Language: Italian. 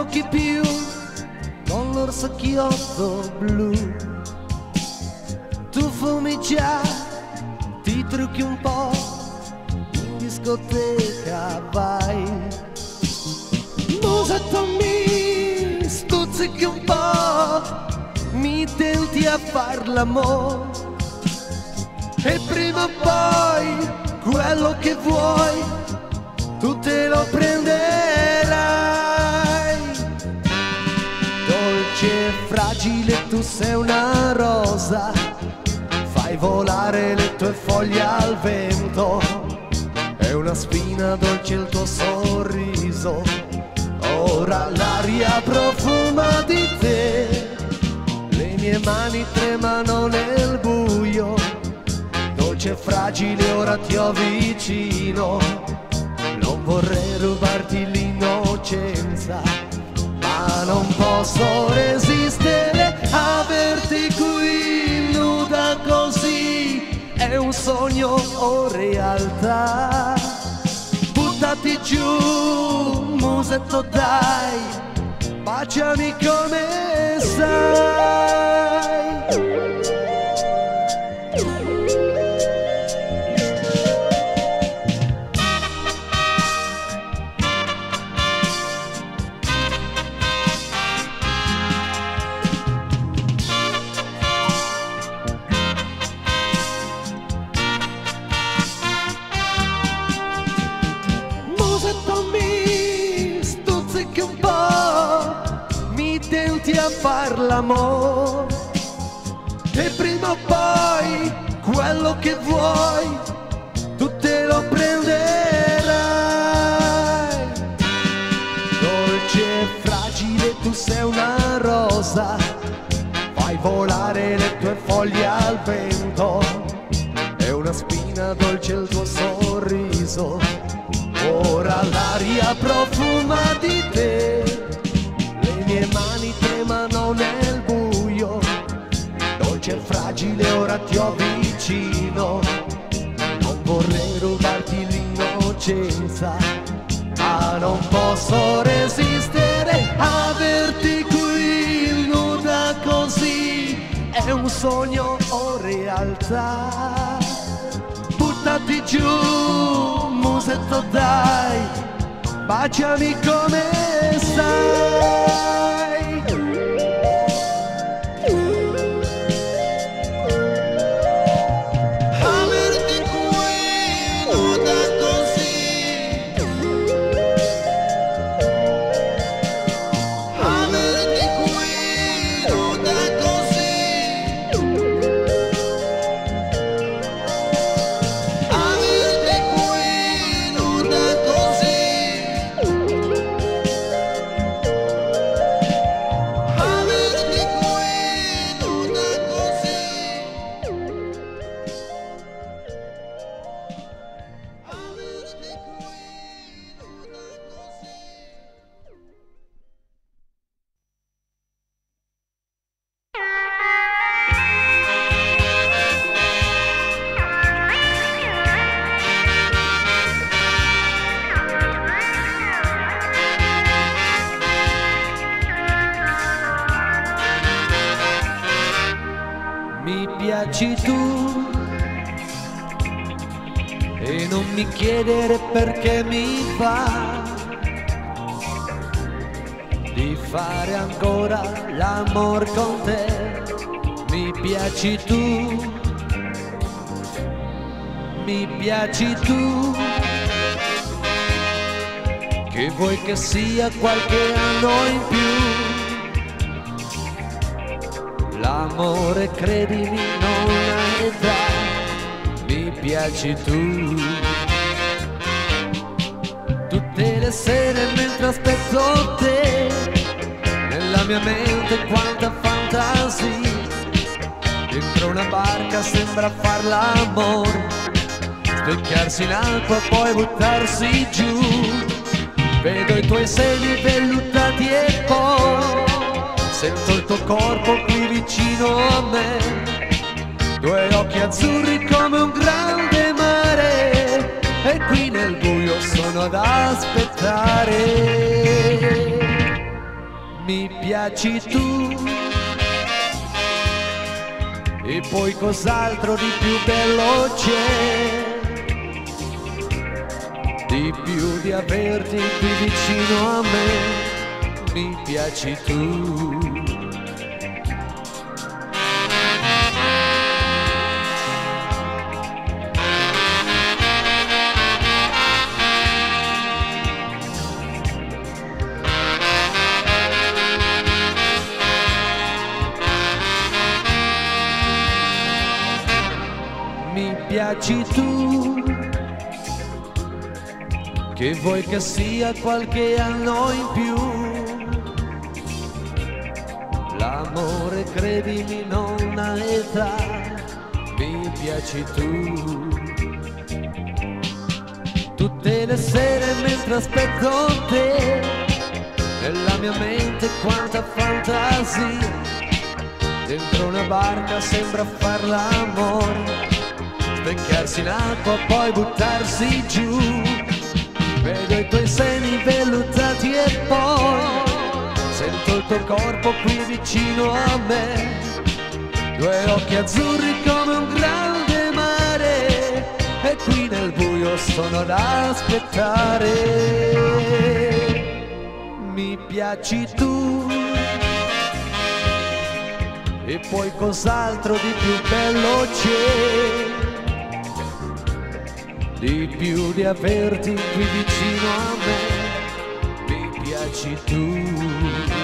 giochi più con l'orsacchiotto blu. Tu fumi già, ti trucchi un po', in discoteca vai. Musetto mi stuzzichi un po', mi tenti a far l'amore. E prima o poi quello che vuoi, tu te lo prenderai. Fragile, tu sei una rosa, fai volare le tue foglie al vento. È una spina dolce il tuo sorriso, ora l'aria profuma di te. Le mie mani tremano nel buio dolce e fragile ora ti ho vicino non vorrei rubarti l'innocenza ma non posso resistere un sogno o realtà. Buttati giù musetto dai baciami come sai stuzzichi un po', mi tenti a far l'amore e prima o poi quello che vuoi tu te lo prenderai. Dolce e fragile tu sei una rosa, fai volare le tue foglie profuma di te, le mie mani tremano nel buio, dolce e fragile ora ti ho vicino, non vorrei rubarti l'innocenza, ma non posso resistere averti qui nuda così, è un sogno o realtà. Buttati giù, musetto dai, baciami come piaci tu e non mi chiedere perché mi fa di fare ancora l'amor con te. Mi piaci tu, mi piaci tu, che vuoi che sia qualche anno in più. L'amore credimi non ha età, mi piaci tu. Tutte le sere mentre aspetto te, nella mia mente quanta fantasia. Dentro una barca sembra far l'amore, specchiarsi in acqua poi buttarsi giù. Vedo i tuoi seni vellutati e poi Sento il tuo corpo qui vicino a me, due occhi azzurri come un grande mare, e qui nel buio sono ad aspettare. mi piaci tu? E poi cos'altro di più bello c'è? Di più di averti qui vicino a me. Mi piaci tu mi piaci tu, che vuoi che sia qualche anno in più. L'amore credimi non ha età, mi piaci tu. Tutte le sere mentre aspetto te, nella mia mente quanta fantasia, dentro una barca sembra far l'amore specchiarsi in acqua poi buttarsi giù. Vedo i tuoi seni vellutati e poi sento il tuo corpo qui vicino a me. Due occhi azzurri come un grande mare e qui nel buio sono ad aspettare. Mi piaci tu? E poi cos'altro di più bello c'è di più di averti qui vicino a me, mi piaci tu.